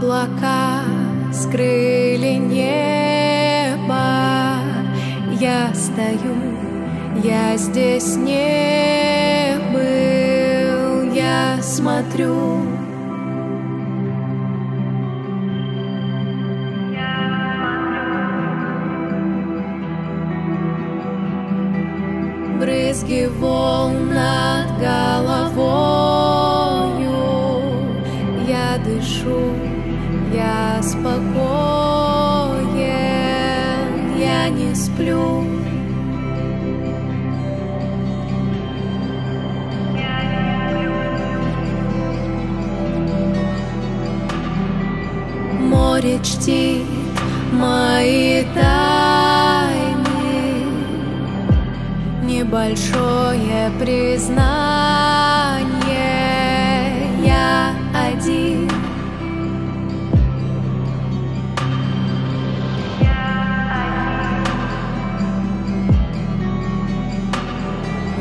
placas crer. Я стою, я здесь не был Я смотрю. Брызги волн над головою. Я дышу, я спокоен, я не сплю. Море чтит мои тайны, Небольшое признание, я один.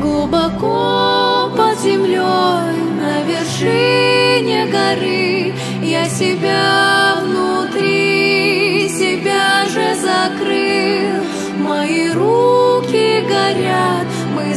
Глубоко под землей, на вершине горы, Я себя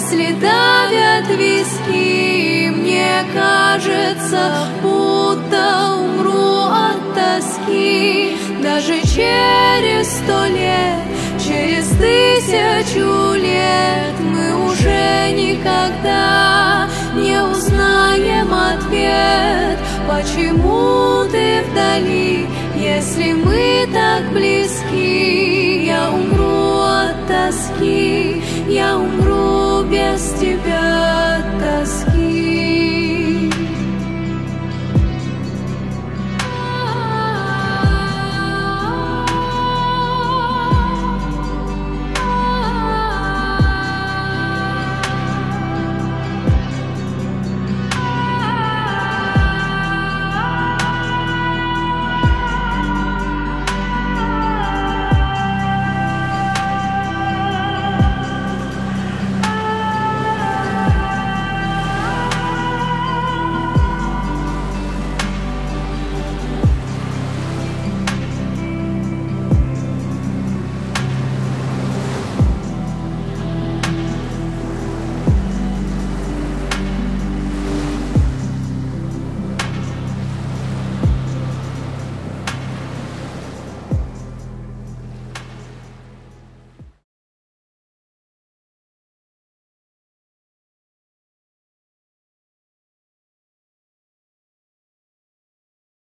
мысли давят виски. Мне кажется, будто умру от тоски. Даже через сто лет, через тысячу лет Мы уже никогда не узнаем ответ Почему ты вдали, если мы так близки Я умру от тоски, я умру без тебя.